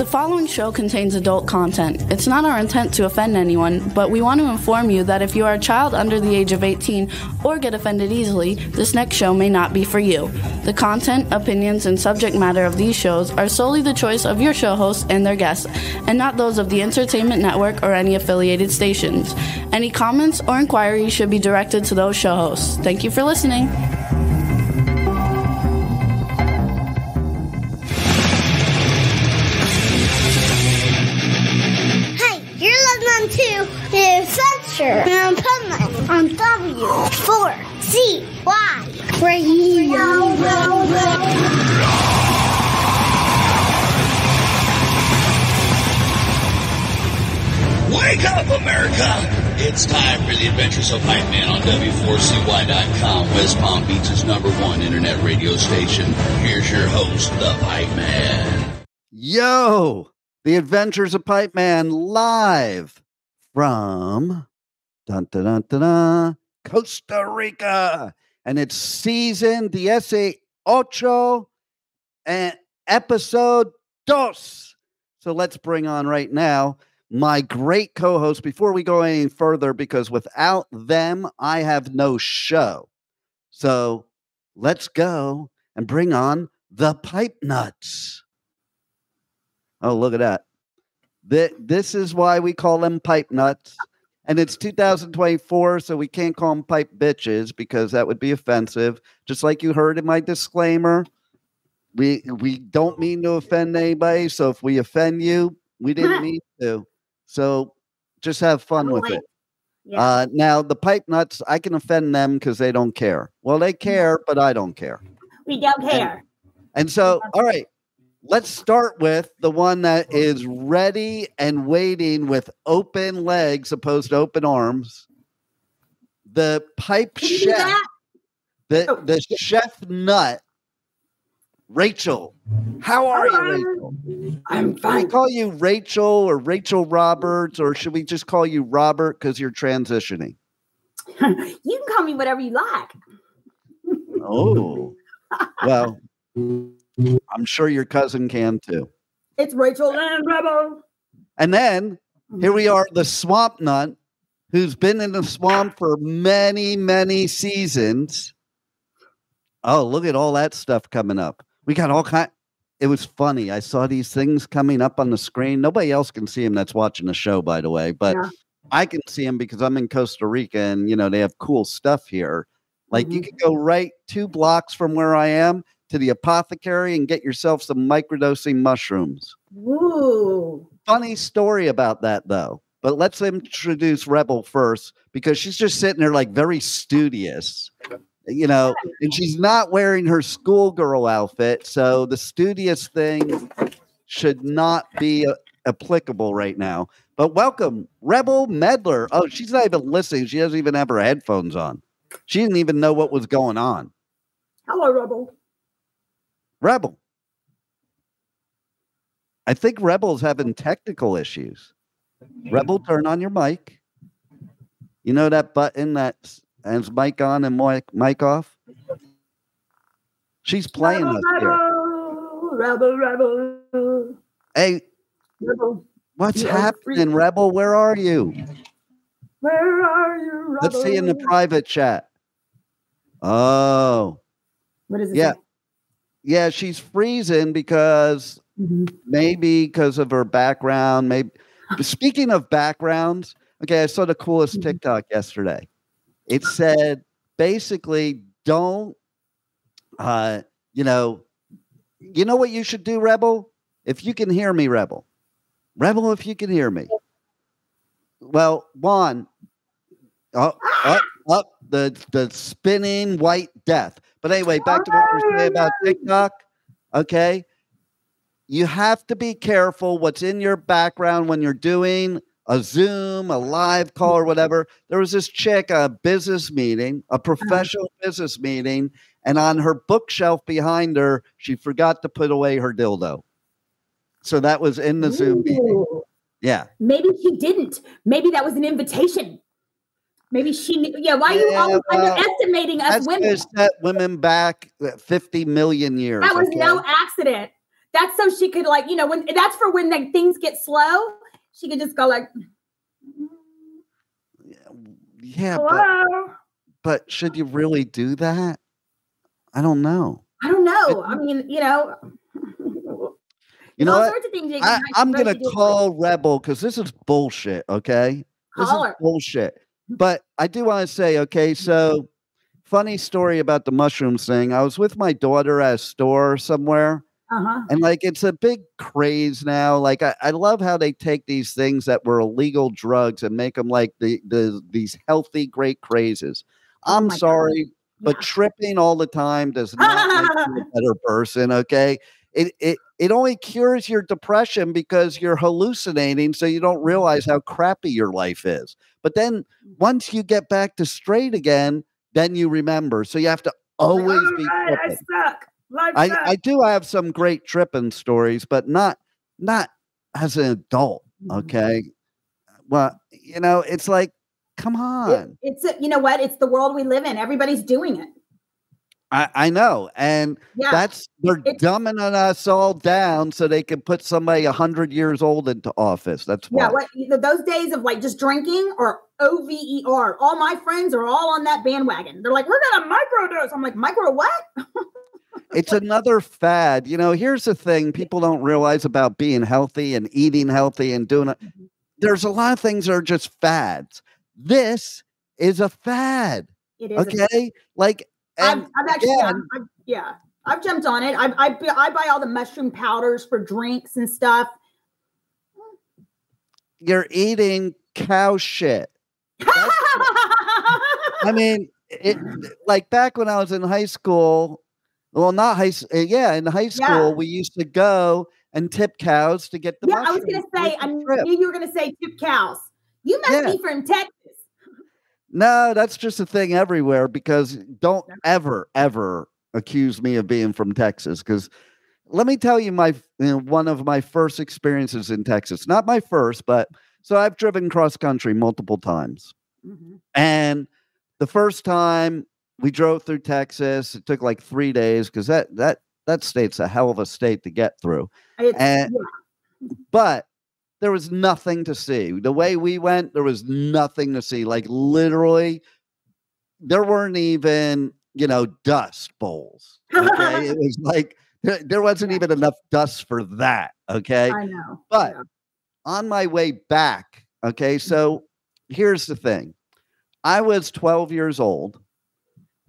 The following show contains adult content. It's not our intent to offend anyone, but we want to inform you that if you are a child under the age of 18 or get offended easily, this next show may not be for you. The content, opinions, and subject matter of these shows are solely the choice of your show hosts and their guests, and not those of the Entertainment Network or any affiliated stations. Any comments or inquiries should be directed to those show hosts. Thank you for listening. W4CY Radio. Wake up, America! It's time for the Adventures of Pipe Man on W4CY.com, West Palm Beach's number one internet radio station. Here's your host, the Pipe Man. Yo, the Adventures of Pipe Man live from dun, dun, dun, dun, dun, Costa Rica. And it's season Diese Ocho and episode dos. So let's bring on right now my great co host before we go any further, because without them, I have no show. So let's go and bring on the Pipe Nuts. Oh, look at that. Th- This is why we call them pipe nuts. And it's 2024, so we can't call them pipe bitches because that would be offensive. Just like you heard in my disclaimer, we we don't mean to offend anybody. So if we offend you, we didn't mean to. So just have fun with it. Yeah. Uh, now the pipe nuts, I can offend them because they don't care. Well, they care, but I don't care. we don't care. And so, all right, let's start with the one that is ready and waiting with open legs opposed to open arms. The pipe Can you do chef, that? the, Oh, the chef nut, Rachel. How are you, Rachel? I'm we call you Rachel or Rachel Roberts, or should we just call you Robert because you're transitioning? you can call me whatever you like. Oh, well, I'm sure your cousin can too. It's Rachel and Rebel. And then here we are, the swamp nut, who's been in the swamp for many, many seasons. Oh, look at all that stuff coming up. We got all kind. It was funny. I saw these things coming up on the screen. Nobody else can see them that's watching the show, by the way, but Yeah. I can see them because I'm in Costa Rica and you know they have cool stuff here. Like you Mhm. could go right two blocks from where I am to the apothecary and get yourself some microdosing mushrooms Woo. funny story about that though. But let's introduce Rebel first because she's just sitting there like very studious, you know, and she's not wearing her schoolgirl outfit. So the studious thing should not be uh, applicable right now. But welcome, Rebel Medler. Oh, she's not even listening. She doesn't even have her headphones on. She didn't even know what was going on. Hello, Rebel. Rebel. I think Rebel's having technical issues. Rebel, turn on your mic. You know that button that has mic on and mic, mic off? She's playing Rebel, us here. Rebel, Rebel, Rebel. Hey, Rebel. what's You are happening, free. Rebel? Where are you? Where are you, Rebel? Let's see in the private chat. Oh, What is it Yeah. say? Yeah, she's freezing because Mhm. maybe because of her background. Maybe speaking of backgrounds, okay, I saw the coolest Mhm. TikTok yesterday. It said basically, don't uh, you know, you know what you should do, Rebel? If you can hear me, Rebel. Rebel, if you can hear me. Well, Juan, up, up, up, the the spinning white death. But anyway, back to what we're saying about TikTok. Okay. You have to be careful what's in your background when you're doing a Zoom, a live call, or whatever. There was this chick, a business meeting, a uh-huh. professional business meeting, and on her bookshelf behind her, she forgot to put away her dildo. So that was in the Zoom meeting. Yeah. Maybe she didn't. Maybe that was an invitation. Maybe she knew. Yeah, why are you Yeah, always well, underestimating us women? set women back uh, 50 million years. That was okay? no accident. That's so she could like, you know, when that's for when like things get slow, she could just go like, Yeah, but, hello. but should you really do that? I don't know. I don't know. I mean, you know, You know all what? sorts of things. you I, I'm gonna call Rebel because this is bullshit. Okay, this Call is her. bullshit. But I do want to say, okay, so funny story about the mushrooms thing. I was with my daughter at a store somewhere, Uh-huh. and like it's a big craze now. Like I, I love how they take these things that were illegal drugs and make them like the, the these healthy, great crazes. Oh I'm God. sorry, but Yeah. tripping all the time does not make you a better person. Okay. It, it it only cures your depression because you're hallucinating, so you don't realize how crappy your life is. But then once you get back to straight again, then you remember. So you have to always All be right, I suck. Life I, sucks. I do have some great tripping stories, but not not as an adult. Mhm. Okay. Well, you know, it's like, come It- on. it's a, you know what? It's the world we live in. Everybody's doing it. I, I know. And Yeah. that's they're It's- dumbing us all down so they can put somebody a hundred years old into office. That's why. Yeah, what you know, those days of like just drinking or OVER. All my friends are all on that bandwagon. They're like, we're gonna microdose. I'm like, micro what? it's another fad. You know, here's the thing people don't realize about being healthy and eating healthy and doing it. Mhm. There's a lot of things that are just fads. This is a fad. It is. Okay. Like, and I've actually, yeah, again, I've, yeah, I've jumped on it. I, I, I buy all the mushroom powders for drinks and stuff. you're eating cow shit. I mean, it, like back when I was in high school, well, not high, uh, yeah, in high school, Yeah. we used to go and tip cows to get the yeah, I was gonna say, I knew you were gonna say tip cows. You must Yeah. be from Texas. No, that's just a thing everywhere because don't ever, ever accuse me of being from Texas. Because let me tell you, my you know, one of my first experiences in Texas, not my first, but so I've driven cross country multiple times. Mhm. And the first time we drove through Texas, it took like three days because that that that state's a hell of a state to get through. It's- And- yeah. But there was nothing to see. The way we went, there was nothing to see. Like literally, there weren't even you know dust bowls. Okay, it was like there, there wasn't Yeah. even enough dust for that. Okay, I know. but yeah. on my way back, okay, so mm-hmm. here's the thing. I was 12 years old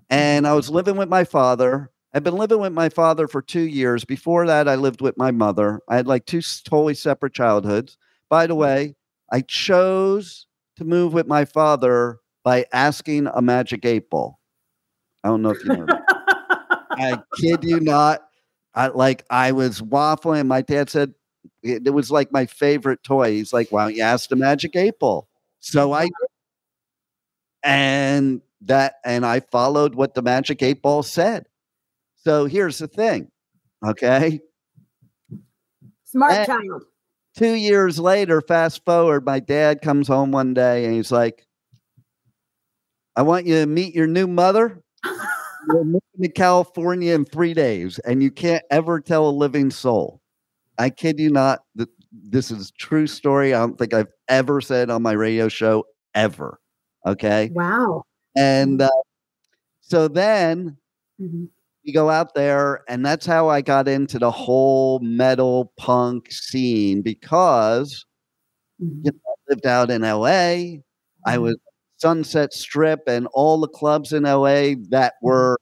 and I was living with my father. I've been living with my father for two years. Before that, I lived with my mother. I had like two totally separate childhoods. By the way, I chose to move with my father by asking a magic eight ball. I don't know if you know that. I kid you not. I like I was waffling. My dad said it, it was like my favorite toy. He's like, "Why don't you ask the magic eight ball?" So I and that and I followed what the magic eight ball said. So here's the thing, okay. Smart Eh. child. Two years later, fast forward, my dad comes home one day and he's like, "I want you to meet your new mother." We're moving to California in three days, and you can't ever tell a living soul. I kid you not. th- This is true story. I don't think I've ever said on my radio show ever. Okay, Wow. and uh, so then Mhm. You go out there, and that's how I got into the whole metal punk scene because Mhm. you know, I lived out in LA. I Mhm. was Sunset Strip and all the clubs in LA that were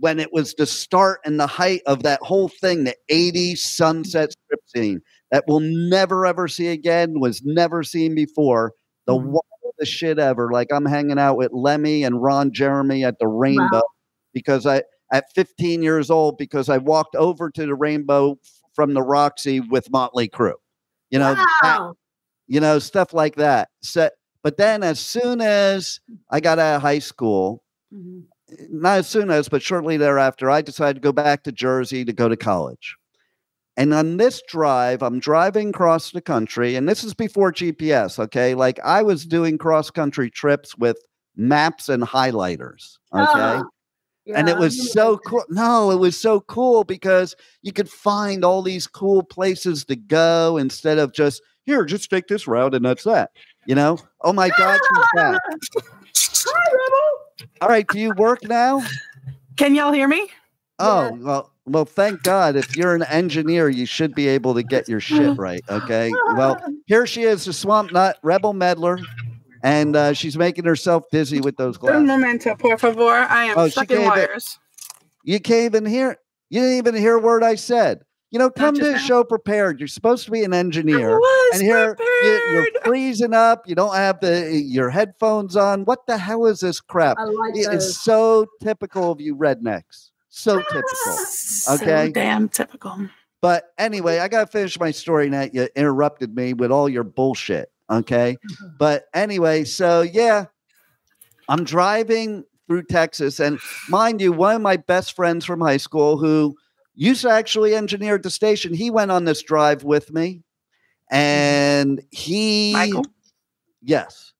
when it was the start and the height of that whole thing, the 80s Sunset Strip scene that we'll never ever see again, was never seen before. The wildest shit ever. Like I'm hanging out with Lemmy and Ron Jeremy at the Rainbow because I at 15 years old because I walked over to the Rainbow from the Roxy with Motley Crue. You know, that- you know, stuff like that. So, but then as soon as I got out of high school, Mhm. not as soon as, but shortly thereafter, I decided to go back to Jersey to go to college. And on this drive, I'm driving across the country, and this is before GPS, okay? Like I was doing cross country trips with maps and highlighters, okay? Ah. and it was so cool. No, it was so cool because you could find all these cool places to go instead of just here, just take this route and that's that. You know? Oh my God, she's back. Hi, Rebel. All right, do you work now? Can y'all hear me? Oh well, well, thank God. If you're an engineer, you should be able to get your shit right. Okay. Well, here she is, the swamp nut rebel meddler, and uh, she's making herself dizzy with those glasses. Un glasses. momento, por favor. I am Oh, she stuck in gave it- wires. You can't even hear. You didn't even hear a word I said. You know, come to just the show prepared. You're supposed to be an I engineer. was and here you, you're freezing up. You don't have the your headphones on. What the hell is this crap? I like It- those. It's so typical of you rednecks. So typical. So Okay. damn typical. But anyway, I gotta finish my story now. You interrupted me with all your bullshit. Okay. But anyway, so yeah, I'm driving through Texas, and mind you, one of my best friends from high school who used to actually engineer the station, he went on this drive with me, and he Michael. yes,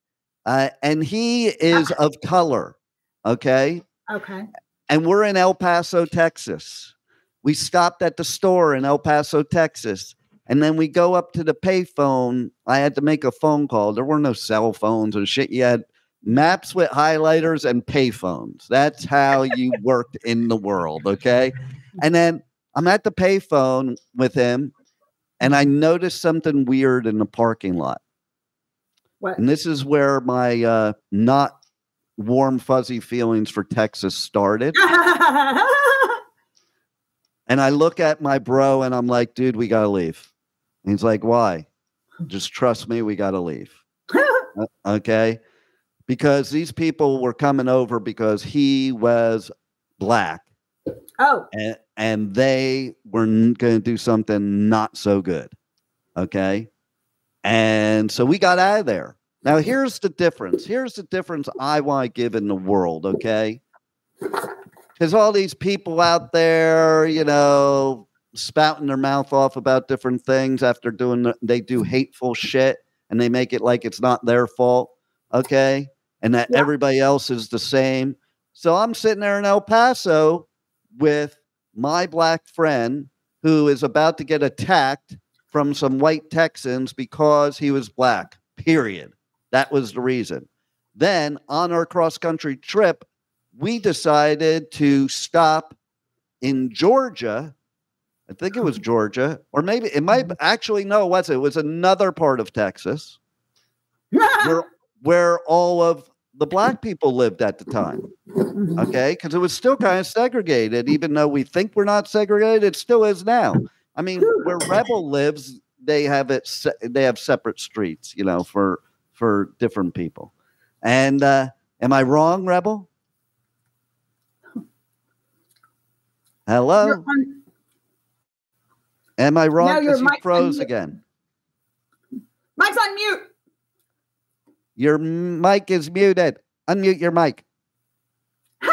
uh, and he is of color. Okay Okay. and we're in El Paso, Texas. We stopped at the store in El Paso, Texas. And then we go up to the payphone. I had to make a phone call. There were no cell phones or shit. You had maps with highlighters and payphones. That's how you worked in the world. Okay. And then I'm at the payphone with him and I noticed something weird in the parking lot. What? And this is where my uh, not warm, fuzzy feelings for Texas started. And I look at my bro and I'm like, dude, we got to leave. And he's like, why? Just trust me, we got to leave. Uh, Okay. Because these people were coming over because he was black oh, and, and they were going to do something not so good. Okay. And so we got out of there. Now, here's the difference. Here's the difference I want to give in the world. Okay. Because all these people out there, you know, spouting their mouth off about different things after doing, the, they do mm-hmm. hateful shit and they make it like it's not their fault. Okay. And that Yeah. everybody else is the same. So I'm sitting there in El Paso with my black friend who is about to get attacked from some white Texans because he was black. Period. That was the reason. Then on our cross country trip, we decided to stop in Georgia. I think it was Georgia, or maybe it might actually no, it wasn't. It was another part of Texas where where all of the black people lived at the time. Okay, because it was still kind of segregated, even though we think we're not segregated, it still is now. I mean, where Rebel lives, they have it. Se- they have separate streets, you know, for for different people. And uh, am I wrong, Rebel? Hello, am I wrong? Because you froze again. Mike's on mute. Your mic is muted. Unmute your mic.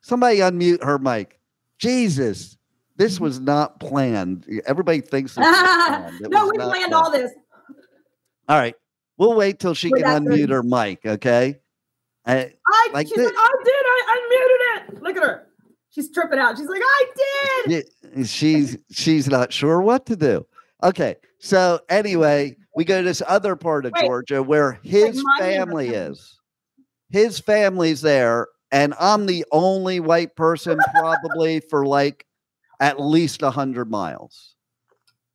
Somebody unmute her mic. Jesus, this was not planned. Everybody thinks this planned. No, we not planned all this. All right, we'll wait till she Wait, can unmute good. her mic. Okay. I, Like she's like, I did. I unmuted it. Look at her. She's tripping out. She's like, I did. she's she's not sure what to do. Okay, so anyway, we go to this other part of Wait. Georgia where his neighbor family is. His family's there, and I'm the only white person probably for like at least a hundred miles.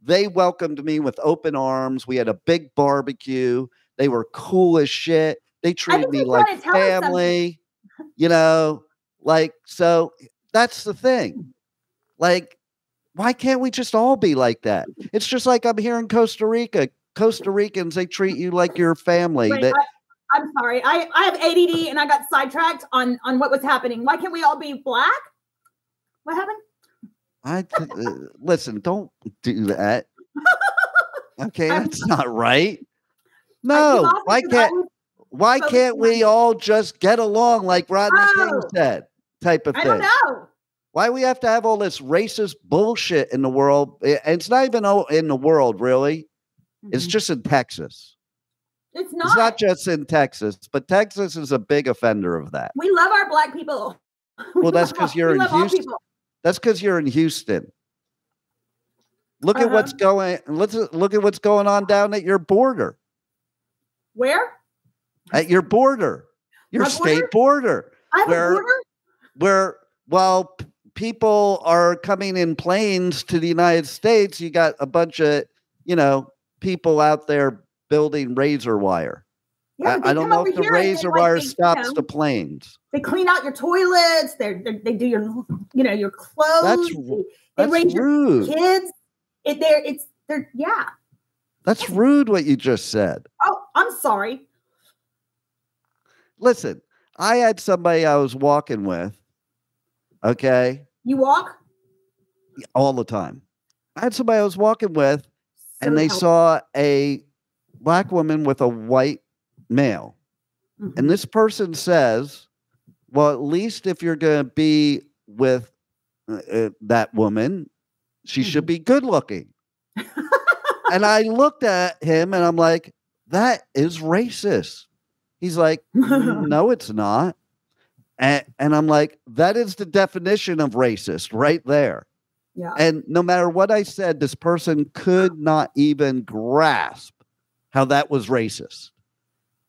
They welcomed me with open arms. We had a big barbecue. They were cool as shit. They treated me like trying to tell us something. family. You know, like so that's the thing. Like, why can't we just all be like that? It's just like I'm here in Costa Rica. Costa Ricans, they treat you like your family. Wait, They- I, am sorry. I, I have ADD and I got sidetracked on on what was happening. Why can't we all be black? What happened? I uh, listen. Don't do that. Okay, that's not right. No, why can't why can't we all just get along like Rodney King said? Type of I thing. don't know. Why we have to have all this racist bullshit in the world? I- It's not even in the world, really. It's Mhm. just in Texas. It's not. It's not just in Texas, but Texas is a big offender of that. we love our black people. Well, that's because you're in Houston. That's because you're in Houston. Look at Uh-huh. what's going. Let's look at what's going on down at your border. Where? At your border, your My state border, I have Where- a border. Where while p- people are coming in planes to the United States, you got a bunch of you know people out there building razor wire. Yeah, I, I don't know if the here and they, razor like, wire they, you stops know, the planes. They clean out your toilets. They they do your you know your clothes. That's they, they That's raise your kids. It, they're it's they're yeah. That's rude. What you just said. Oh, I'm sorry. Listen, I had somebody I was walking with. Okay, You walk. all the time. I had somebody I was walking with, and they help- saw a black woman with a white male. Mhm. And this person says, well, at least if you're going to be with uh, uh, that woman, she should Mm-hmm. be good looking. and I looked at him and I'm like, that is racist. He's like, no, it's not. And, and I'm like, that is the definition of racist right there. yeah. And no matter what I said, this person could not even grasp how that was racist.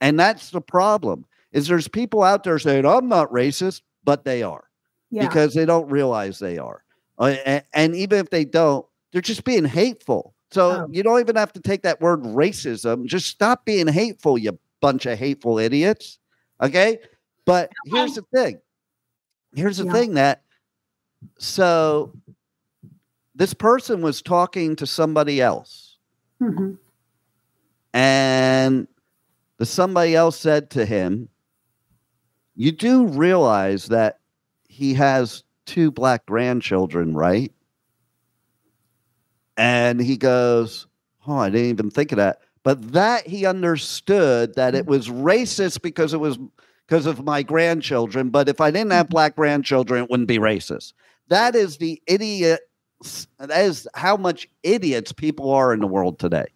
And that's the problem. Is there's people out there saying I'm not racist, but they are Yeah. because they don't realize they are. Uh, a- and, even if they don't, they're just being hateful. So Oh. you don't even have to take that word racism. Just stop being hateful, you bunch of hateful idiots. Okay? But here's the thing. Here's the Yeah. thing that so this person was talking to somebody else Mhm. and the somebody else said to him you do realize that he has two black grandchildren right and he goes oh i didn't even think of that but that he understood that it was racist because it was because of my grandchildren but if i didn't have black grandchildren it wouldn't be racist. That is the idiot that is how much idiots people are in the world today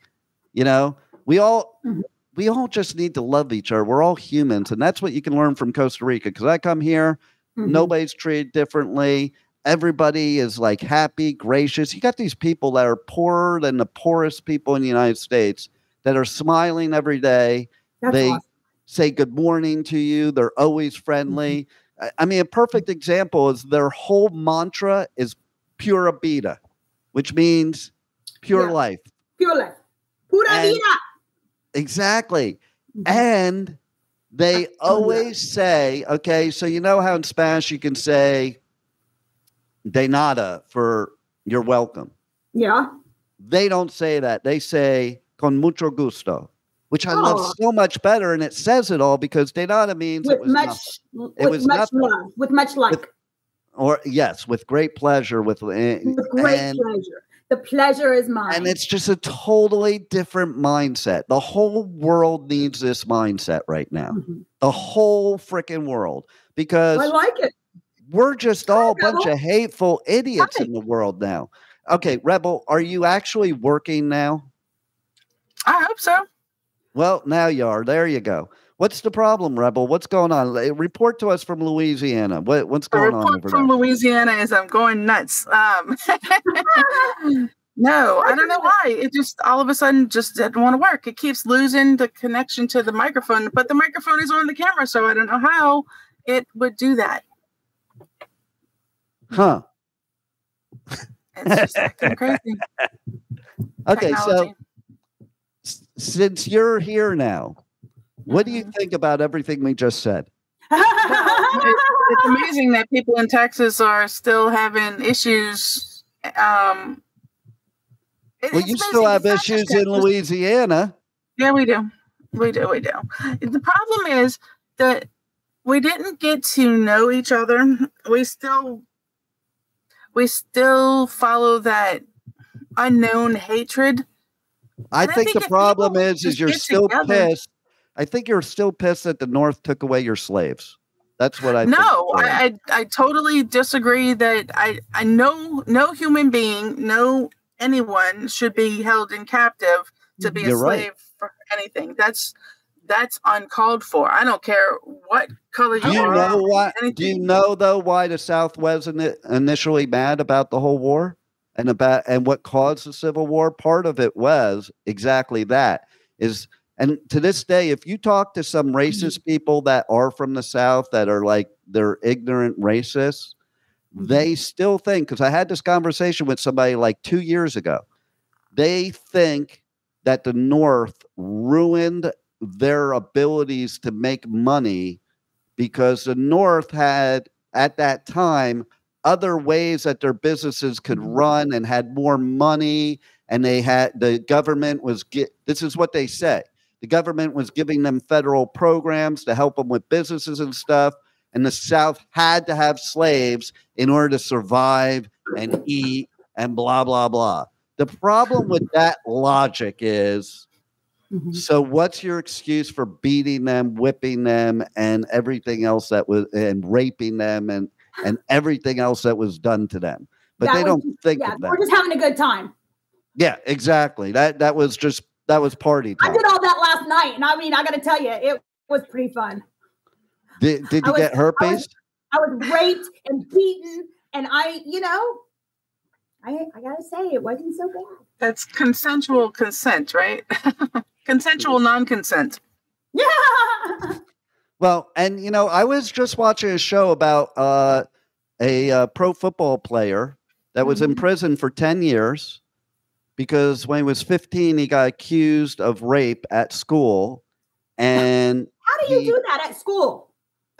you know? We all Mhm. we all just need to love each other. We're all humans and that's what you can learn from costa rica because i come here Mhm. nobody's treated differently. Everybody is like happy gracious. You got these people that are poorer than the poorest people in the united states that are smiling every day. That's they awesome. Say good morning to you they're always friendly I- i mean a perfect example is their whole mantra is pura vida which means pure Yeah. life Pure life. Pura And- vida. exactly Mhm. and they always say, okay, so you know how in Spanish you can say de nada for you're welcome. Yeah. They don't say that. They say con mucho gusto, which I love Oh. so much better. And it says it all because de nada means it With was much, nothing. It with was much love. With much like. or yes, with great pleasure, with with great and, pleasure. The pleasure is mine. and it's just a totally different mindset. The whole world needs this mindset right now. Mhm. The whole freaking world because I like it. we're just Hi, all a bunch of hateful idiots Hi. in the world now. Okay, Rebel, are you actually working now? I hope so. Well, now you are. There you go. What's the problem, Rebel? What's going on? Report to us from Louisiana. What, what's going on report over from there? Louisiana is I'm going nuts. Um, no, I don't know why. It just all of a sudden just didn't want to work. It keeps losing the connection to the microphone, but the microphone is on the camera, so I don't know how it would do that. Huh. It's just crazy. Okay, so Technology. s- since you're here now, what do you Mhm. think about everything we just said? it's amazing that people in Texas are still having issues. Um, it- Well, you still have It's not just issues in Louisiana. Yeah, we do. We do. We do. The problem is that we didn't get to know each other. We still, we still follow that unknown hatred. I think, the problem is, is you're still together- pissed. I think you're still pissed that the North took away your slaves. That's what I no. I, I I totally disagree. That I I know no human being, no anyone should be held in captive to be a You're right. slave for anything. That's that's uncalled for. I don't care what color you, you are. know why? Do you know though why the South wasn't initially mad about the whole war and about and what caused the Civil War? Part of it was exactly that. Is and to this day, if you talk to some racist people that are from the South that are like they're ignorant racists, mm-hmm. they still think because I had this conversation with somebody like two years ago. They think that the North ruined their abilities to make money because the North had at that time other ways that their businesses could run and had more money and they had the government was get this is what they say the government was giving them federal programs to help them with businesses and stuff and the south had to have slaves in order to survive and eat and blah blah blah the problem with that logic is Mhm. so what's your excuse for beating them, whipping them, and everything else that was and raping them and and everything else that was done to them? But That they was don't just- think Yeah, of that. we're just having a good time. yeah, exactly. That that was just that was party time. I did all that last night, and I mean, I got to tell you, it was pretty fun. Did, did you was- get herpes? I was raped and beaten, and I, you know, I I gotta say, it wasn't so bad. That's consensual consent, right? consensual mm. non-consent. Yeah. Well, and you know, I was just watching a show about uh, a uh, pro football player that was in Mhm. prison for 10 years because when he was 15, he got accused of rape at school. And, How do you He- do that at school?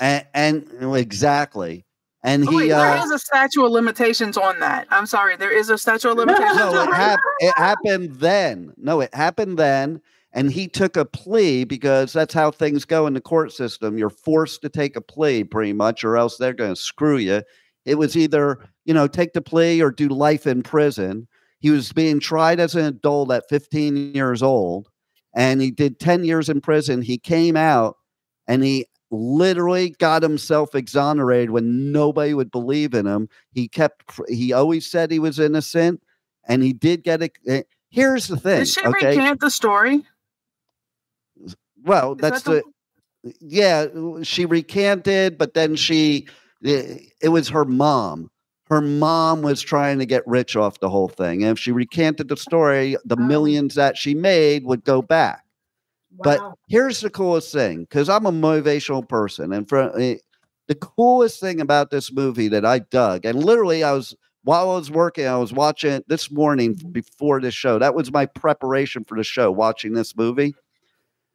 and, and exactly. And Oh, he, wait, there uh, is a statute of limitations on that. I'm sorry, there is a statute of limitations. no, it, hap- it happened then. No, it happened then. And he took a plea because that's how things go in the court system. You're forced to take a plea pretty much, or else they're going to screw you. It was either, you know, take the plea or do life in prison. He was being tried as an adult at 15 years old, and he did 10 years in prison. He came out and he literally got himself exonerated when nobody would believe in him. He kept, he always said he was innocent, and he did get it. eh, Here's the thing. Did she okay. recant the story? Well, Is that's that the, yeah. She recanted, but then she it, it was her mom. Her mom was trying to get rich off the whole thing, and if she recanted the story, the Oh. millions that she made would go back. But here's the coolest thing, because I'm a motivational person, and for eh, the coolest thing about this movie that I dug, and literally, I was while I was working, I was watching it this morning Mhm. before this show. That was my preparation for the show, watching this movie.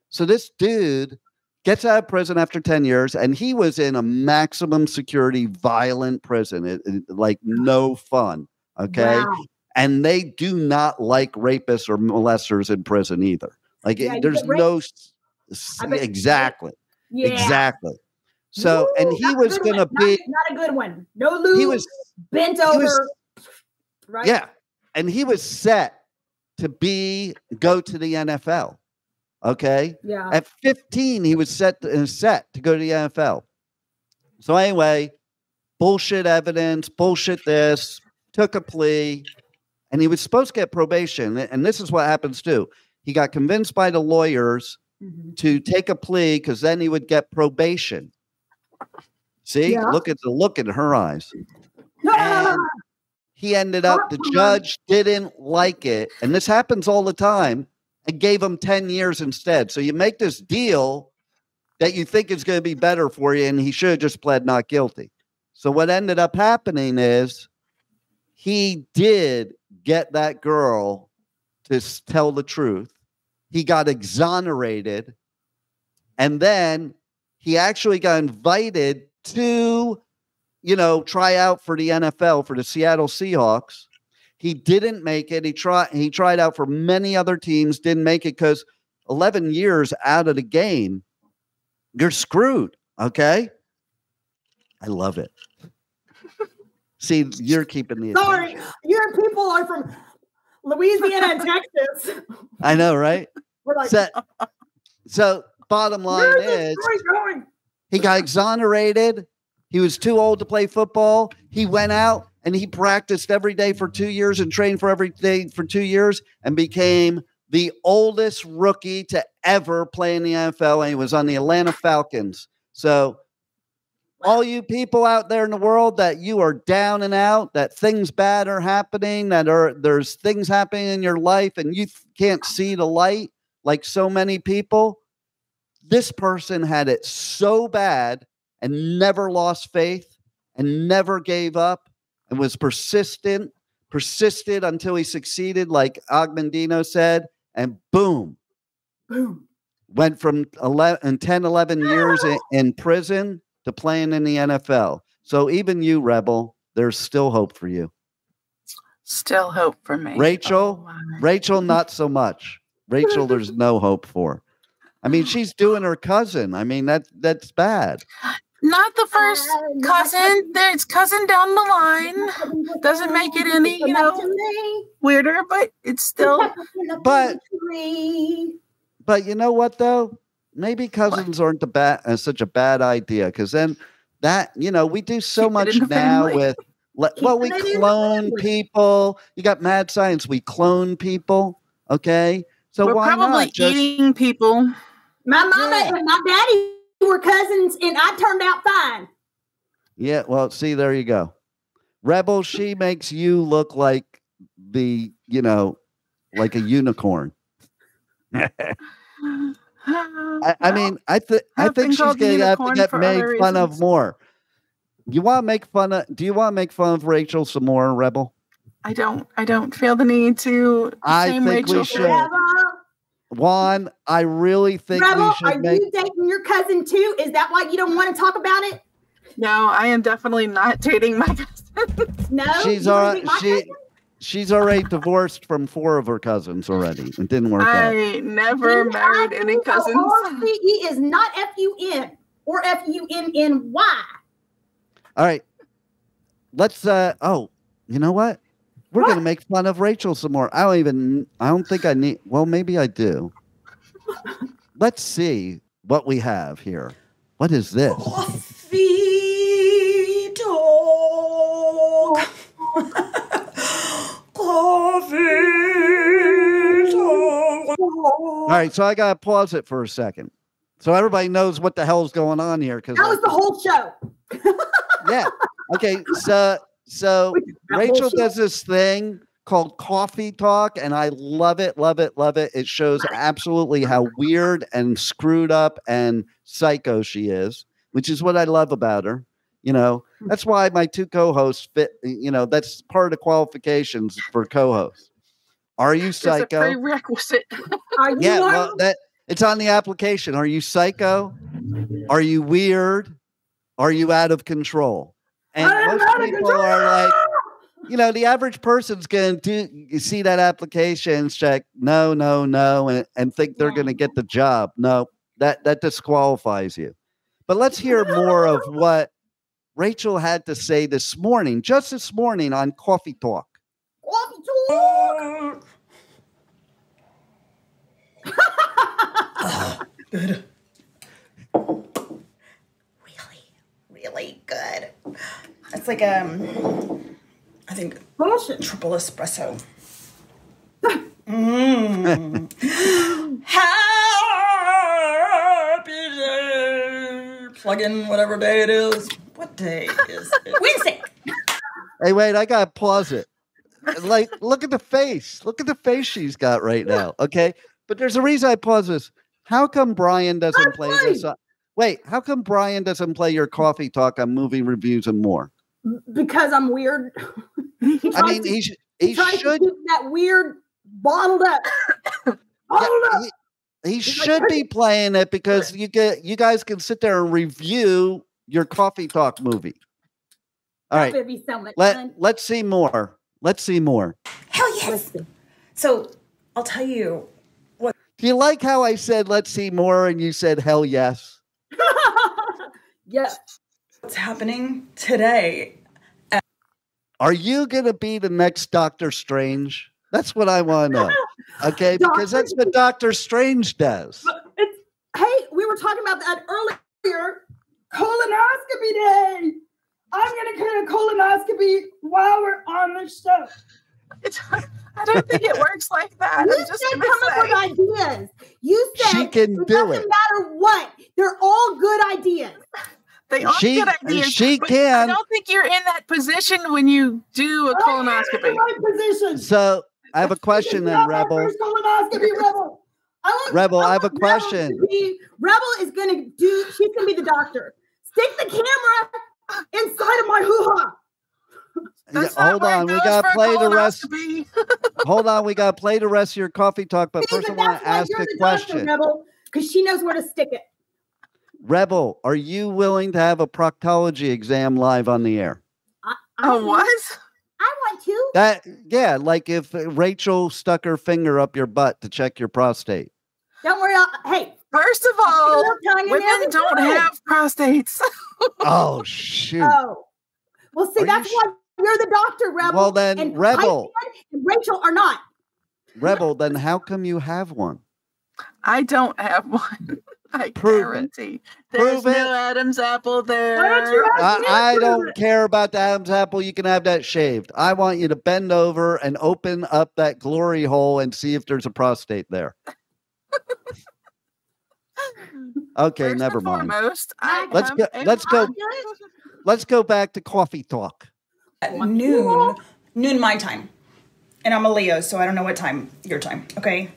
So this dude gets out of prison after 10 years, and he was in a maximum security violent prison, it- it- like no fun. Okay. Wow. And they do not like rapists or molesters in prison either. Like Yeah, it- there's no s- s- I bet- exactly, Yeah. exactly. So, and he was gonna one. Not- be, not, a good one. No lube. he was, bent over. was- right. yeah, and he was set to be go to the NFL. Okay, Yeah. At 15, he was set to, uh, set to go to the NFL. So anyway, bullshit evidence, bullshit this, took a plea, and he was supposed to get probation. And this is what happens too. He got convinced by the lawyers Mhm. to take a plea because then he would get probation. See, Yeah. look at the look in her eyes. And he ended up, the judge didn't like it. And this happens all the time and gave him 10 years instead. So you make this deal that you think is going to be better for you, and he should have just pled not guilty. So what ended up happening is he did get that girl to tell the truth. He got exonerated. And then he actually got invited to you know, try out for the NFL for the Seattle Seahawks. He didn't make it. He tried he tried out for many other teams, didn't make it because 11 years out of the game, you're screwed. Okay. I love it. See, you're keeping the Sorry, attention. your people are from Louisiana and Texas. I know, right? We're like, So, oh. so bottom line is this story going? He got exonerated. He was too old to play football. He went out and he practiced every day for two years and trained for every day for two years and became the oldest rookie to ever play in the NFL, and he was on the Atlanta Falcons. So, all you people out there in the world that you are down and out, that things bad are happening, that are there's things happening in your life, and you can't see the light like so many people. This person had it so bad and never lost faith and never gave up and was persistent, persisted until he succeeded, like Og Mandino said, and boom, Boom. went from 11, 10, 11 years in, in prison to playing in the NFL. So even you, Rebel, there's still hope for you. Still hope for me. Rachel? Oh. Rachel, not so much. Rachel, there's no hope for. I mean, she's doing her cousin. I mean, that that's bad. Not the first Uh, cousin. There's cousin down the line. Doesn't make it any, you know, weirder, but it's still. But- But you know what though? Maybe cousins aren't a bad uh, such a bad idea because then that you know we do so Keep much now family. with le- well we it in the clone people. You got mad science. We clone people. Okay, so We're why probably not just eating people. My mama Yeah. and my daddy were cousins, and I turned out fine. yeah? Well, see, there you go. Rebel, she makes you look like the you know like a unicorn. I, I mean, I think I think she's going to have to get made other fun of more. You want to make fun of? Do you want to make fun of Rachel some more, Rebel? I don't. I don't feel the need to. I shame think we should. for- Rebel, Juan, I really think Rebel we are make. you dating your cousin too? Is that why you don't want to talk about it? No, I am definitely not dating my cousin. No, She's You wanna all date my she. cousin? She's already divorced from four of her cousins already. It didn't work out. I never He's married any cousins. He is not F U N or F U N N Y. All right, let's. uh Oh, you know what? We're What? gonna make fun of Rachel some more. I don't even. I don't think I need. Well, maybe I do. Let's see what we have here. What is this? Coffee talk. Coffee talk. All right, so I gotta pause it for a second, so everybody knows what the hell's going on here. Because That was the whole show. yeah, okay, so so Rachel does this thing called Coffee Talk, and I love it, love it, love it. It shows absolutely how weird and screwed up and psycho she is, which is what I love about her. You know, hmm. that's why my two co-hosts fit. You know, that's part of the qualifications for co-hosts. Are you It's a psycho? prerequisite. Are you Yeah, well, that it's on the application. Are you psycho? Are you weird? Are you out of control? And I am most people are like, you know, the average person's going to do you see that application, check no, no, no, and, and think they're going to get the job. No, that that disqualifies you. But let's hear more of what Rachel had to say this morning, just this morning on Coffee Talk. Coffee talk. Good. Really, really good. It's like um, I think Bullshit. triple espresso. mm. Happy day. Plug in whatever day it is. What day is it? Wednesday. Hey, wait, I gotta pause it. Like, look at the face. Look at the face she's got right now. Okay. But there's a reason I pause this. How come Brian doesn't That's play right. this? Wait, how come Brian doesn't play your coffee talk on movie reviews and more? Because I'm weird. he I mean, to, he, sh- he he should keep that weird bottled up. yeah, up. he, he like, should "Where's be playing it because you get you guys can sit there and review your coffee talk movie. All That right. would be so much Let fun. let's see more. Let's see more. Hell yes. Listen. So I'll tell you. What. Do you like how I said let's see more and you said hell yes? yes. What's happening today? Are you going to be the next Doctor Strange? That's what I want to know. Okay, because that's what Doctor Strange does. It's, hey, we were talking about that earlier. Colonoscopy day. I'm gonna get a colonoscopy while we're on the show. It's, I don't think it works like that. You I'm just said gonna come up with ideas. You said She can it do doesn't it. matter what. They're all good ideas. They are She- good ideas. she but can. I don't think you're in that position when you do a I am in the colonoscopy. right position. So I have a question then, Rebel. first colonoscopy, Rebel. I want, Rebel, I have a want Rebel question. to be- Rebel is going to do. She's going to be the doctor. Stick the camera inside of my hoo ha. Yeah, hold on, we gotta play the rest. Hold on, we gotta play the rest of your coffee talk. But first, I want to ask a question. Rebel, because she knows where to stick it. Rebel, are you willing to have a proctology exam live on the air? I, I Oh, what? I want to. That yeah, like if Rachel stuck her finger up your butt to check your prostate. Don't worry. I'll, hey, First of all, Little tongue in there, women don't good. have prostates. Oh shoot! Oh, well, see, Are you that's sh- why you're the doctor, Rebel. Well, then, and Rebel. And Rachel are not. Rebel, then how come you have one? I don't have one. I Prove it. guarantee. There's Prove no it. Adam's apple there. Don't you ask me I, I don't it? care about the Adam's apple. You can have that shaved. I want you to bend over and open up that glory hole and see if there's a prostate there. Okay, First never mind. Foremost, I Let's go- let's go- Let's go back to coffee talk. At noon, noon my time. And I'm a Leo, so I don't know what time your time, okay?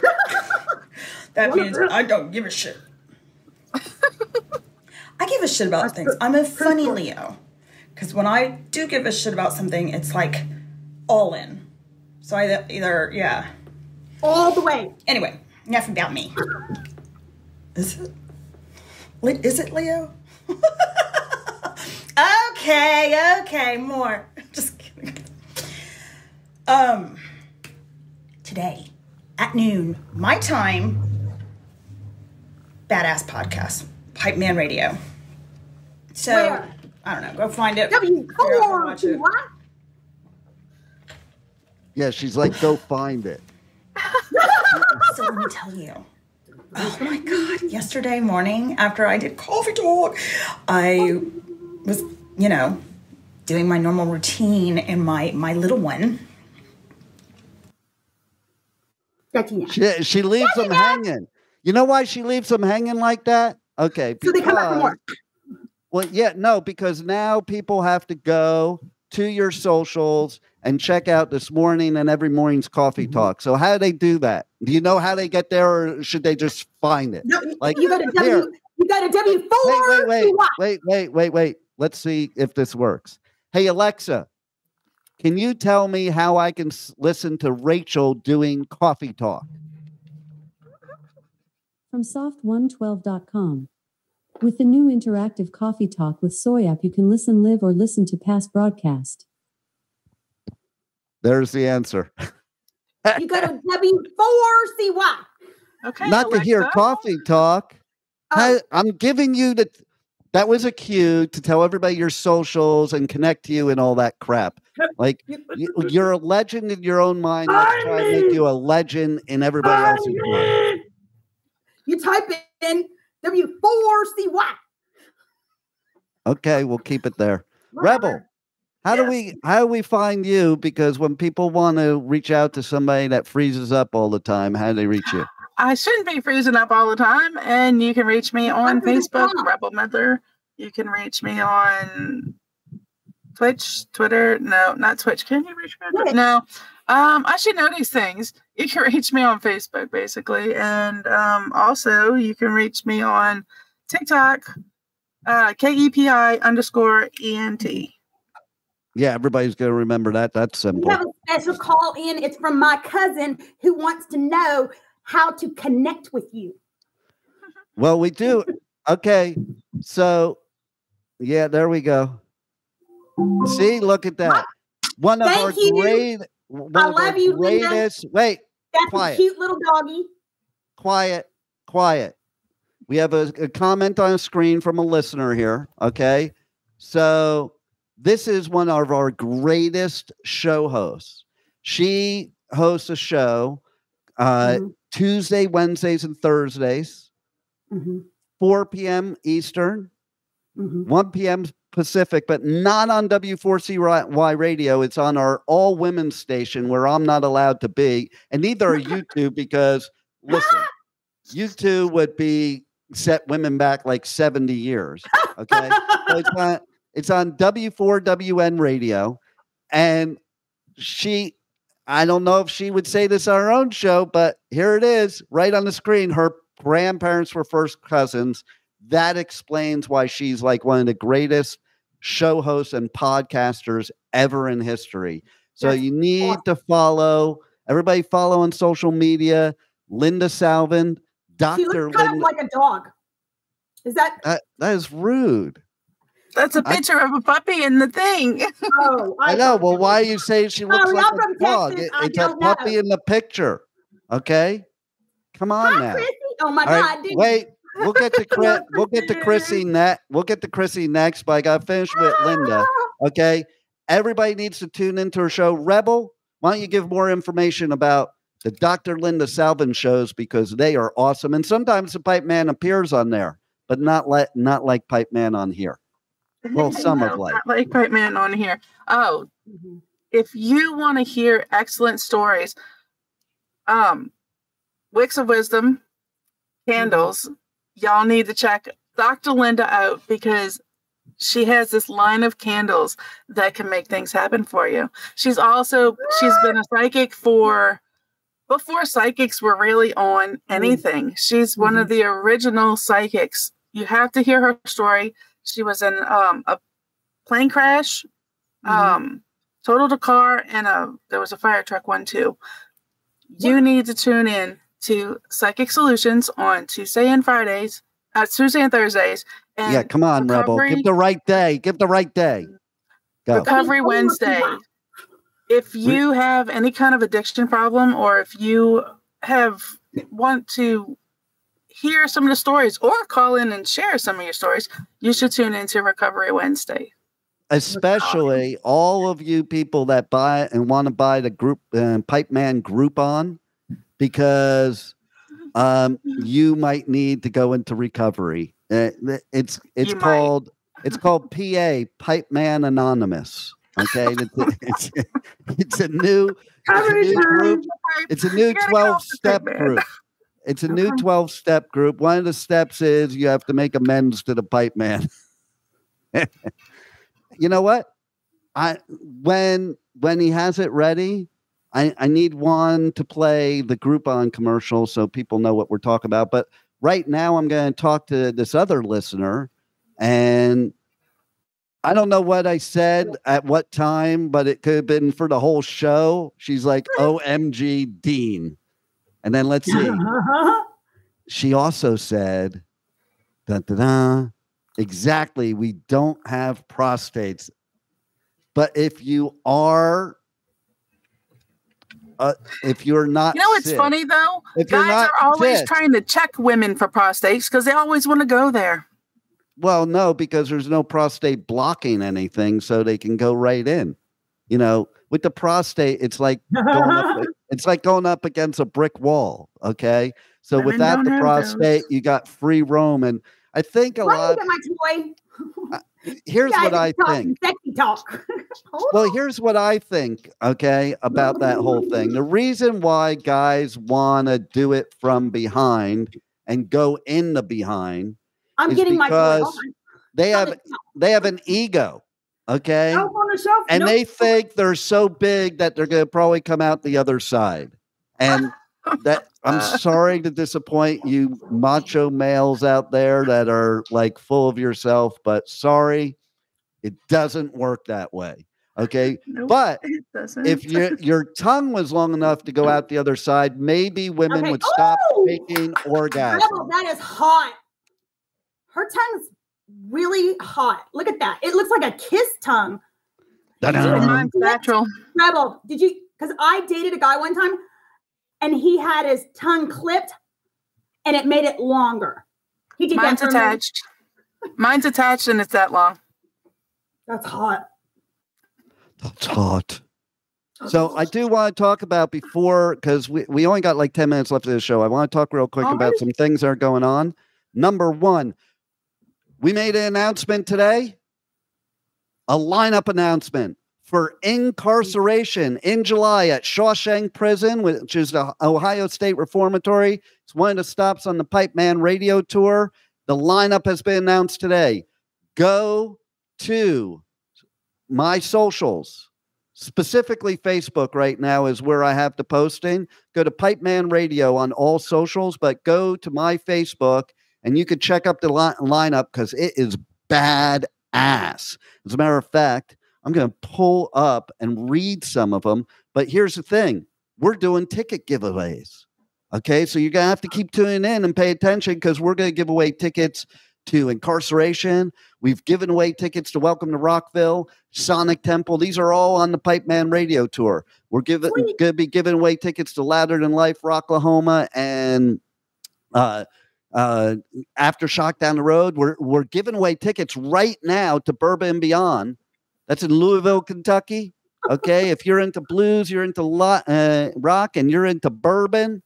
that means I don't give a shit. I give a shit about things. I'm a funny Leo. Because when I do give a shit about something, it's like all in. So I either, yeah. all the way. Anyway, enough about me. Is it? Le- it Leo? okay, okay, more. Just kidding. Um, today at noon, my time. Badass podcast, Pipe Man Radio. So Where? I don't know. Go find it. W figure out how to four watch it. what? Yeah, she's like, go find it. So let me tell you. Oh my god! Yesterday morning, after I did coffee talk, I was, you know, doing my normal routine, and my my little one. She, she leaves them hanging. You know why she leaves them hanging like that? Okay. So they come back from work. Well, yeah, no, because now people have to go to your socials and check out this morning and every morning's coffee Mm-hmm. talk. So how do they do that? Do you know how they get there, or should they just find it? No, Like, you got a here. You got a W Wait, four. wait, wait, what? wait, wait, wait, wait. Let's see if this works. Hey, Alexa, can you tell me how I can s- listen to Rachel doing coffee talk? From soft112.com. With the new interactive coffee talk with Soy app, you can listen live or listen to past broadcast. There's the answer. You got a W four. See? Okay. Not to hear coffee talk. Oh. Hi- I'm giving you the. That was a cue to tell everybody your socials and connect to you and all that crap. Like you, you're a legend in your own mind. Let's try and make you a legend in everybody else's mind. You type in W4CY. Okay, we'll keep it there. Rebel, how do we how do we find you? Because when people want to reach out to somebody that freezes up all the time, how do they reach you? I shouldn't be freezing up all the time, and you can reach me on Facebook. Rebel Mother. You can reach me on Twitch, Twitter. No, not Twitch. Can you reach me? On No. Um, I should know these things. You can reach me on Facebook, basically, and um, also you can reach me on TikTok, uh, K E P I underscore E N T. Yeah, everybody's gonna remember that. That's We simple. have a special call in. It's from my cousin who wants to know how to connect with you. Well, we do. Okay, so yeah, there we go. See, look at that. One of Thank our you. great, one I of our love you, greatest. Wait, That's Quiet. a cute little doggy. quiet, quiet. We have a, a comment on a screen from a listener here. Okay. So this is one of our greatest show hosts. She hosts a show uh, Mhm. Tuesday, Wednesdays, and Thursdays, Mhm. 4 p.m. Eastern, Mhm. 1 p.m. Pacific, but not on W4CY radio. It's on our all women's station where I'm not allowed to be, and neither are you two because listen, you two would be set women back like 70 years. Okay. so it's on it's on W4WN radio. And she I don't know if she would say this on her own show, but here it is right on the screen. Her grandparents were first cousins. That explains why she's like one of the greatest show hosts and podcasters ever in history. So That's you need to follow everybody follow on social media Linda Salvin, She Dr. looks kind of Linda. like a dog. Is that? That, that is rude. That's a I- picture of a puppy in the thing. Oh, I know. Well, why are you saying she oh, looks Sorry, like a from dog? It- it's a don't know. puppy in the picture. Okay, come on Hi, now. Chrissy. Oh my All right, God! didn't- wait. We'll get to Chris, we'll get to Chrissy next. We'll get to Chrissy next, but I got to finish with Linda. Okay, everybody needs to tune into her show. Rebel, why don't you give more information about the Dr. Linda Salvin shows because they are awesome, and sometimes the Pipe Man appears on there, but not like not like Pipe Man on here. Well, some No, of like. not like Pipe Man on here. Oh, Mhm. if you want to hear excellent stories, um, Wicks of Wisdom, candles, y'all need to check Dr. Linda out because she has this line of candles that can make things happen for you. She's also she's been a psychic for before psychics were really on anything. She's one of the original psychics. You have to hear her story. She was in um, a plane crash um totaled a car and a there was a fire truck one too you need to tune in to psychic solutions on tuesday and fridays uh, tuesday and thursdays and Yeah, come on, Rebel. Give the right day. Give the right day. Go. recovery Tell me what you wednesday if you have any kind of addiction problem or if you have want to hear some of the stories or call in and share some of your stories you should tune into recovery wednesday especially all of you people that buy and want to buy the group uh, pipe man groupon because um, you might need to go into recovery. Uh, it's it's You might. called it's called pa pipe man anonymous okay? It's, it's, it's a new it's a new group it's a new You gotta get 12 off the step group. It's a new 12 step group. One of the steps is you have to make amends to the pipe man. You know what? I when when he has it ready i i need one to play the groupon commercial so people know what we're talking about but right now i'm going to talk to this other listener and i don't know what i said at what time but it could have been for the whole show. She's like omg dean. And then let's see. She also said dun, dun, dun, exactly we don't have prostates but if you are uh, if you're not You know it's sick- funny though? if you're Guys not are always sick- trying to check women for prostates because they always want to go there. well no because there's no prostate blocking anything so they can go right in you know with the prostate it's like going up, it's like going up against a brick wall okay so Women without the have prostate you got free roam and i think a Why lot did you my toy? here's Guys what are i think Sexy talk. Well, on. here's what I think, okay, about that whole thing. The reason why guys want to do it from behind and go in the behind, I'm is getting my. Because on. they have they have an ego, okay? On the shelf. And Nope. they think they're so big that they're going to probably come out the other side. And that I'm sorry to disappoint you macho males out there that are like full of yourself, but sorry, it doesn't work that way. Okay? Nope, But if your your tongue was long enough to go out the other side, maybe women Okay. would stop Oh! taking orgasm. Rebel, that is hot. Her tongue's really hot. Look at that. It looks like a kiss tongue. Ta-da. natural. Rebel, did you? Because I dated a guy one time and he had his tongue clipped and it made it longer. He did Mine's that for me. attached. Mine's attached and it's that long. That's hot. That's hot. So I do want to talk about before because we, we only got like 10 minutes left of the show. I want to talk real quick All about right. some things that are going on. Number one, we made an announcement today a lineup announcement for incarceration in July at Shawshank Prison, which is the Ohio State Reformatory. It's one of the stops on the Pipe Man radio tour. The lineup has been announced today. Go to my socials, specifically Facebook right now is where I have the posting. Go to Pipe Man Radio on all socials, but go to my Facebook and you can check up the li- lineup because it is bad ass. As a matter of fact, I'm going to pull up and read some of them. But here's the thing we're doing ticket giveaways. Okay. So you're going to have to keep tuning in and pay attention because we're going to give away tickets to incarceration. We've given away tickets to Welcome to Rockville, Sonic Temple. These are all on the Pipe Man radio tour. We're giving going to be giving away tickets to Louder Than Life, Rocklahoma, and uh, uh, Aftershock down the road. We're we're giving away tickets right now to Bourbon and Beyond. That's in Louisville, Kentucky. Okay, if you're into blues, you're into lo- uh, rock, and you're into bourbon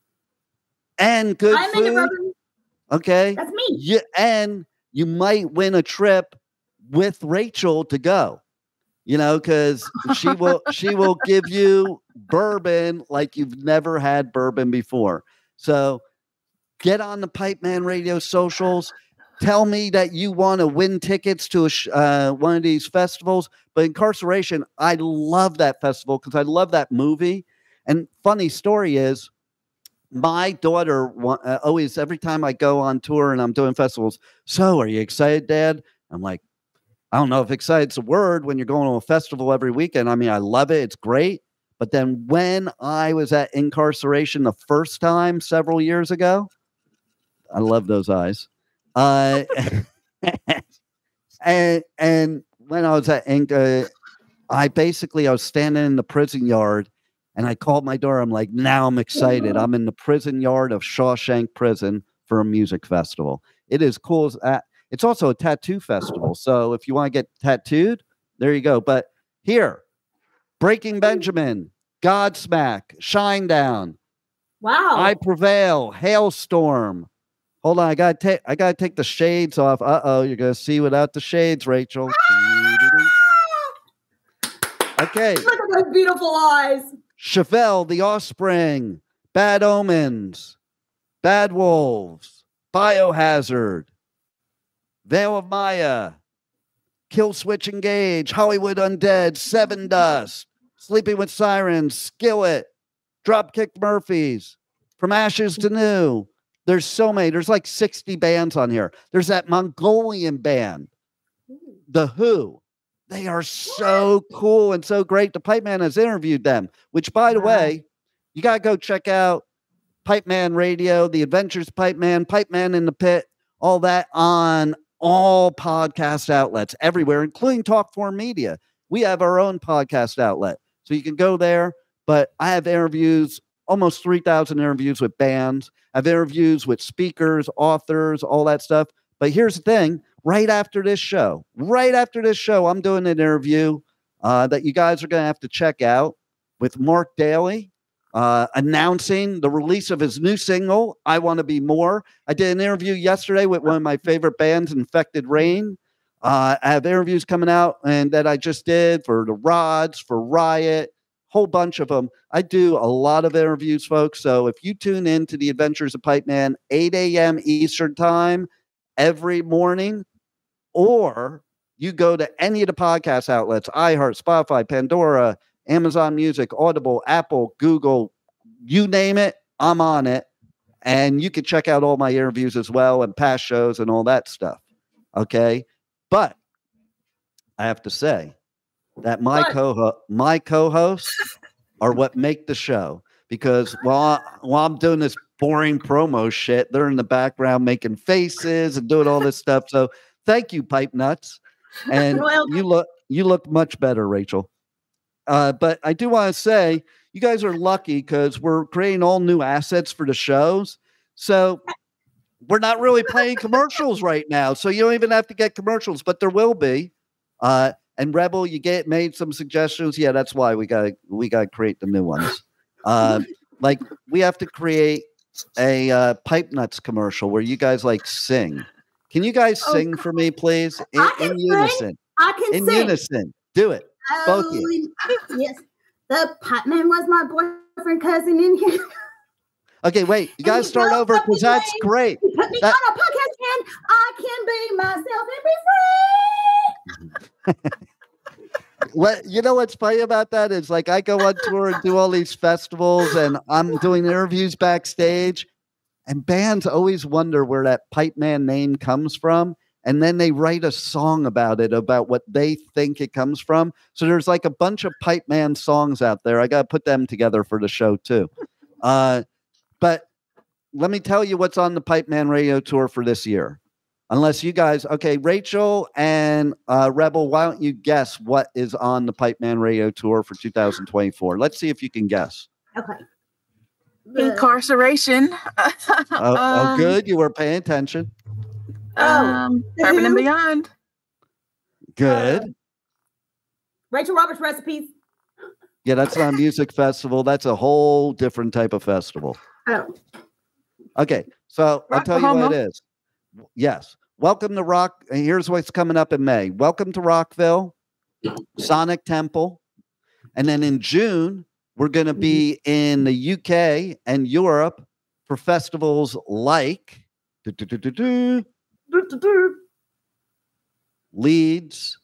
and good I'm food. Okay, That's me. you, and you might win a trip with Rachel to go. You know, because she will she will give you bourbon like you've never had bourbon before. So get on the Pipe Man Radio socials. Tell me that you want to win tickets to a sh- uh, one of these festivals. But incarceration, I love that festival because I love that movie. And funny story is, my daughter uh, always every time I go on tour and I'm doing festivals. So, are you excited, Dad? I'm like, I don't know if excited's a word when you're going to a festival every weekend. I mean, I love it; it's great. But then when I was at incarceration the first time several years ago, I love those eyes. Uh, and and when I was at Inc, I basically I was standing in the prison yard, and I called my door. I'm like, now I'm excited. I'm in the prison yard of Shawshank Prison for a music festival. It is cool as that. It's also a tattoo festival. So if you want to get tattooed, there you go. But here, Breaking Benjamin, Godsmack, Shinedown, Wow. I Prevail, Halestorm. Hold on, I gotta take I gotta take the shades off. Uh oh, you're gonna see without the shades, Rachel. Okay, Look at those beautiful eyes. Chevelle, The Offspring, Bad Omens, Bad Wolves, Biohazard, Veil of Maya, Killswitch Engage, Hollywood Undead, Sevendust, Sleeping with Sirens, Skillet, Dropkick Murphys, From Ashes to New. There's so many. There's like 60 bands on here. There's that Mongolian band, The HU. They are so cool and so great. The Pipe Man has interviewed them, which, by the way, you got to go check out Pipe Man Radio, The Adventures Pipe Man, Pipe Man in the Pit, all that on all podcast outlets everywhere, including Talk 4 Media. We have our own podcast outlet. So you can go there. But I have interviews, almost 3,000 interviews with bands. I have interviews with speakers, authors, all that stuff. But here's the thing right after this show, right after this show, I'm doing an interview uh, that you guys are going to have to check out with Mark Daly. Uh, announcing the release of his new single, I Want to Be More. I did an interview yesterday with one of my favorite bands, Infected Rain. Uh, I have interviews coming out and that I just did for the Rods, for Riot, whole bunch of them. I do a lot of interviews, folks. So if you tune in to the Adventures of Pipe Man, 8 a.m. Eastern Time every morning, or you go to any of the podcast outlets iHeart, Spotify, Pandora, Amazon Music, Audible, Apple, Google, you name it, I'm on it. And you can check out all my interviews as well and past shows and all that stuff. Okay. But I have to say that my co my co-hosts are what make the show because while, I- while I'm doing this boring promo shit, they're in the background making faces and doing all this stuff. So thank you, Pipe Nuts. And you look you look much better, Rachel. Uh, but I do want to say you guys are lucky because we're creating all new assets for the shows. So we're not really playing commercials right now. So you don't even have to get commercials, but there will be. Uh, and Rebel, you get made some suggestions. Yeah, that's why we got we got to create the new ones. Uh, like we have to create a uh, pipe nuts commercial where you guys like sing. Can you guys Oh, sing for me, please, in, I can in sing. unison? I can in sing. unison. Do it. both Oh, you. yes. The pipe man was my boyfriend cousin in here. Okay, wait. You got to start over because that's me. great. He put me That- on a podcast and I can be myself and be free. What you know what's funny about that is like I go on tour and do all these festivals and I'm doing interviews backstage, and bands always wonder where that pipe man name comes from. And then they write a song about it, about what they think it comes from. So there's like a bunch of pipe man songs out there. I got to put them together for the show too. Uh, but let me tell you what's on the Pipe Man Radio Tour for this year. Unless you guys, okay, Rachel and uh, Rebel, why don't you guess what is on the Pipe Man Radio Tour for 2024? Let's see if you can guess. Okay. Incarceration. Oh, oh Um, good. You were paying attention. Um, The Urban and Beyond. Good. Rachel Roberts recipes. Yeah, that's not a music festival. That's a whole different type of festival. Oh. Okay, so I'll tell you what it is. Yes. Welcome to Rock. Here's what's coming up in May. Welcome to Rockville, Sonic Temple. And then in June, we're going to be in the UK and Europe for festivals like Leeds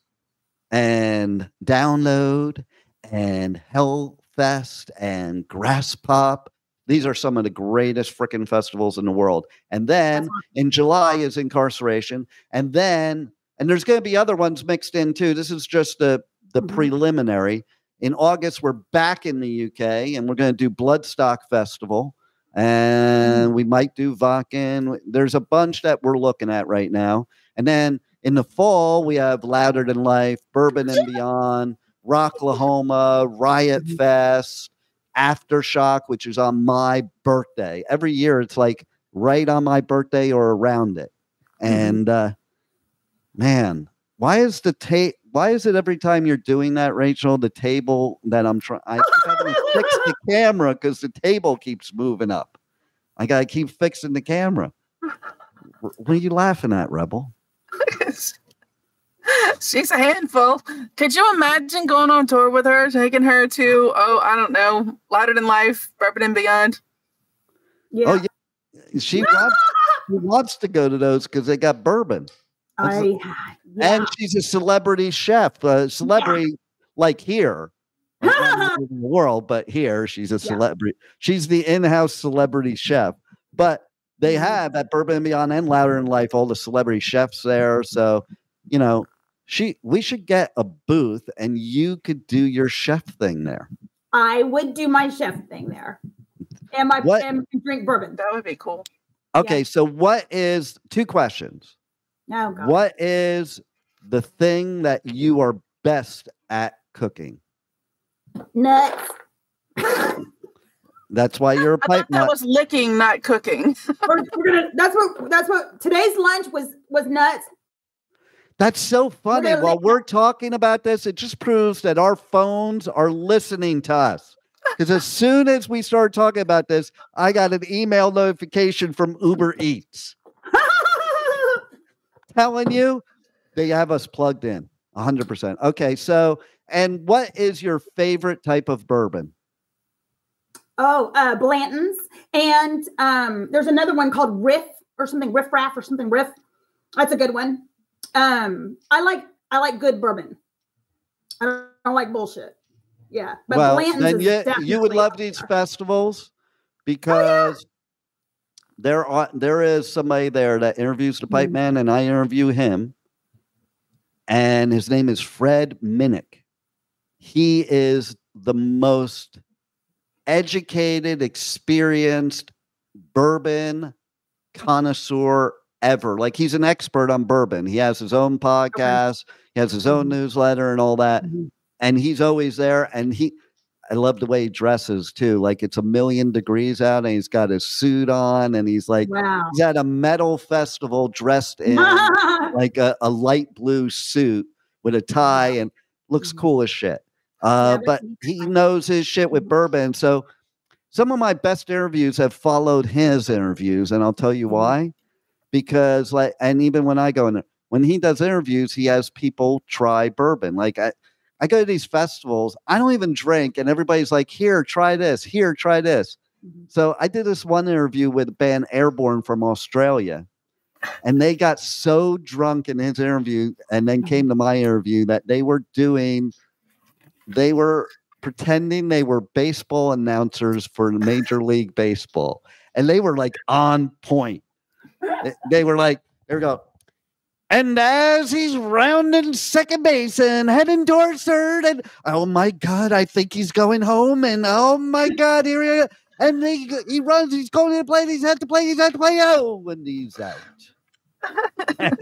and Download and Hellfest and Graspop. These are some of the greatest freaking festivals in the world. And then in July is Incarceration. And then, and there's going to be other ones mixed in too. This is just the, the Mhm. preliminary. In August, we're back in the UK and we're going to do Bloodstock Festival. And we might do Wacken. There's a bunch that we're looking at right now. And then in the fall, we have Louder Than Life, Bourbon and Beyond, Rocklahoma, Riot Mhm. Fest, Aftershock, which is on my birthday. Every year, it's like right on my birthday or around it. And uh, man, why is the tape? Why is it every time you're doing that, Rachel? The table that I'm trying, I keep having to fix the camera because the table keeps moving up. I gotta keep fixing the camera. What are you laughing at, Rebel? She's a handful. Could you imagine going on tour with her, taking her to, oh, I don't know, Louder Than Life, Bourbon and Beyond? Yeah. Oh yeah, she wants, she wants to go to those because they got bourbon. I, and she's a celebrity chef, a celebrity like here, in the world, but here she's a celebrity. She's the in-house celebrity chef. But they Mm-hmm. have at Bourbon and Beyond and Louder in Life all the celebrity chefs there. So you know, she we should get a booth and you could do your chef thing there. I would do my chef thing there. And my What- and drink bourbon. That would be cool. Okay, so what is two questions? Oh god. What is the thing that you are best at cooking? Nuts. That's why you're a I pipe thought that was licking, not cooking. we're, we're gonna that's what that's what today's lunch was was nuts. That's so funny. gonna While we're talking about this, it just proves that our phones are listening to us. Because as soon as we start talking about this, I got an email notification from Uber Eats telling you they have us plugged in 100%. Okay, so, and what is your favorite type of bourbon? Oh, uh Blanton's. And um there's another one called Riff or something, Riff Raff or something Riff. That's a good one. Um, I like I like good bourbon. I don't, I don't like bullshit. Yeah. But well, Blanton's then is you, you would love these festivals because there are there is somebody there that interviews the pipe Mhm. man, and I interview him, and his name is Fred Minnick. He is the most educated, experienced bourbon connoisseur ever. Like he's an expert on bourbon. He has his own podcast, he has his own Mhm. newsletter and all that. Mhm. And he's always there. And he I love the way he dresses too. Like it's a million degrees out and he's got his suit on and he's like Wow. he's at a metal festival dressed in like a, a light blue suit with a tie and looks Mhm. cool as shit. Uh, but he knows his shit with bourbon. So some of my best interviews have followed his interviews, and I'll tell you Mhm. why. Because like, and even when I go in there, when he does interviews, he has people try bourbon. Like I, I go to these festivals, I don't even drink, and everybody's like, "Here, try this. Here, try this." Mm-hmm. So I did this one interview with a band Airborne from Australia, and they got so drunk in his interview, and then came to mm-hmm. my interview that they were doing, they were pretending they were baseball announcers for Major League Baseball, and they were like on point. They, they were like, "Here we go." And as he's rounding second base and heading towards third, and oh my God, I think he's going home. And oh my God, here he and he, he runs, he's going to the plate, he's at the plate, he's at the plate. Oh, and he's out.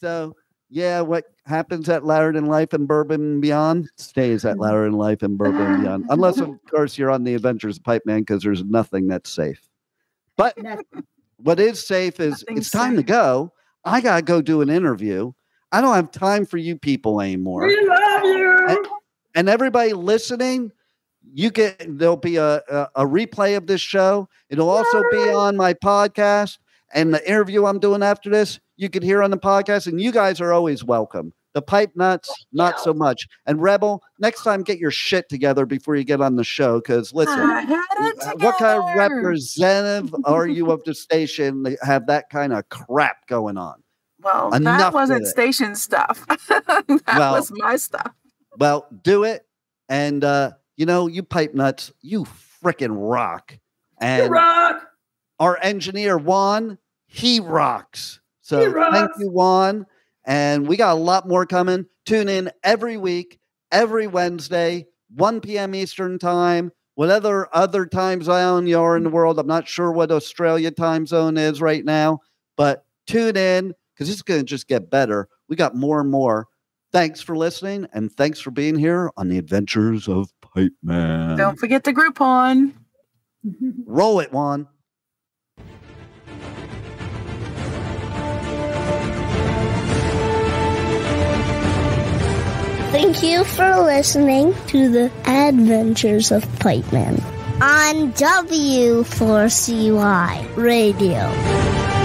so, yeah, what happens at Louder Than Life and Bourbon and Beyond stays at Louder Than Life and Bourbon and Beyond. Unless, of course, you're on the Adventures of Pipe Man because there's nothing that's safe. But what is safe is it's time to go. I got to go do an interview. I don't have time for you people anymore. We love you. And, and everybody listening, you get there'll be a, a, a replay of this show. It'll also be on my podcast and the interview I'm doing after this. You can hear on the podcast, and you guys are always welcome. The pipe nuts, not so much. And Rebel, next time get your shit together before you get on the show. Because listen, I had it uh, what kind of representative are you of the station that have that kind of crap going on? Well, Enough that wasn't station stuff. that Well, was my stuff. Well, do it. And uh, you know, you pipe nuts, you freaking rock. And rock. our engineer Juan, he rocks. So He thank you, Juan. And we got a lot more coming. Tune in every week, every Wednesday, 1 p.m. Eastern time. Whatever other time zone you're in the world, I'm not sure what Australia time zone is right now, but tune in because it's going to just get better. We got more and more. Thanks for listening, and thanks for being here on the Adventures of Pipe Man. Don't forget the Groupon. Roll it, Juan. Thank you for listening to the Adventures of Pipe Man on W4CY Radio.